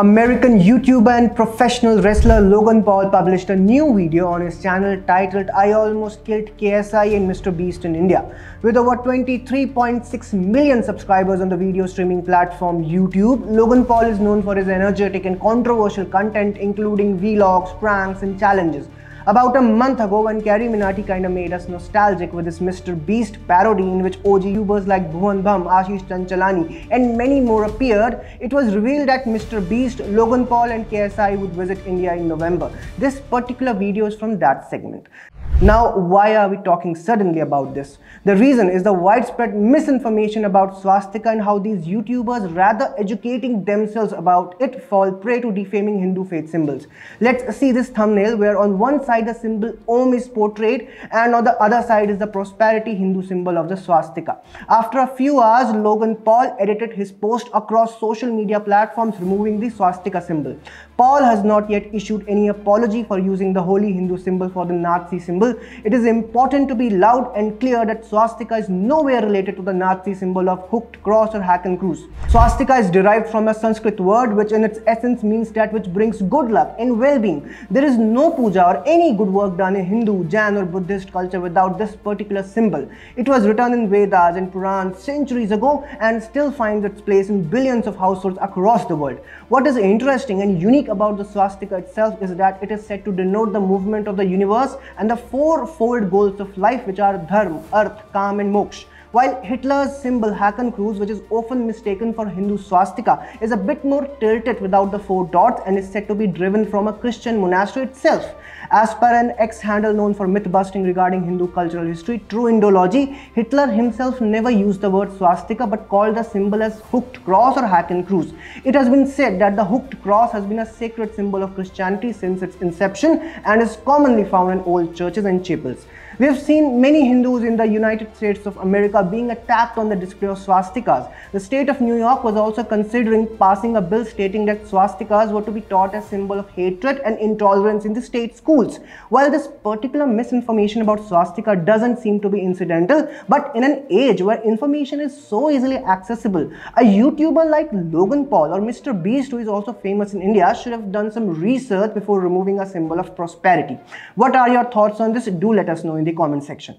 American YouTuber and professional wrestler Logan Paul published a new video on his channel titled I Almost Killed KSI and Mr. Beast in India. With over 23.6 million subscribers on the video streaming platform YouTube, Logan Paul is known for his energetic and controversial content including vlogs, pranks and challenges. About a month ago, when CarryMinati kinda made us nostalgic with this Mr. Beast parody in which OG YouTubers like Bhuvan Bham, Ashish Chanchalani and many more appeared, it was revealed that Mr. Beast, Logan Paul and KSI would visit India in November. This particular video is from that segment. Now, why are we talking suddenly about this? The reason is the widespread misinformation about swastika and how these YouTubers, rather educating themselves about it, fall prey to defaming Hindu faith symbols. Let's see this thumbnail where on one side the symbol Om is portrayed and on the other side is the prosperity Hindu symbol of the swastika. After a few hours, Logan Paul edited his post across social media platforms removing the swastika symbol. Paul has not yet issued any apology for using the holy Hindu symbol for the Nazi symbol. It is important to be loud and clear that swastika is nowhere related to the Nazi symbol of hooked cross or Hakenkreuz. Swastika is derived from a Sanskrit word which in its essence means that which brings good luck and well-being. There is no puja or any good work done in Hindu, Jain or Buddhist culture without this particular symbol. It was written in Vedas and Purans centuries ago and still finds its place in billions of households across the world. What is interesting and unique about the swastika itself is that it is said to denote the movement of the universe and the four fold goals of life which are dharma artha kama and मोक्ष While Hitler's symbol Hakenkreuz, which is often mistaken for Hindu swastika, is a bit more tilted without the four dots and is said to be driven from a Christian monastery itself. As per an X-handle known for myth-busting regarding Hindu cultural history, True Indology, Hitler himself never used the word swastika but called the symbol as hooked cross or Hakenkreuz. It has been said that the hooked cross has been a sacred symbol of Christianity since its inception and is commonly found in old churches and chapels. We have seen many Hindus in the United States of America being attacked on the display of swastikas. The state of New York was also considering passing a bill stating that swastikas were to be taught as symbol of hatred and intolerance in the state schools. While this particular misinformation about swastika doesn't seem to be incidental, but in an age where information is so easily accessible, a YouTuber like Logan Paul or Mr. Beast, who is also famous in India, should have done some research before removing a symbol of prosperity. What are your thoughts on this? Do let us know in the comment section.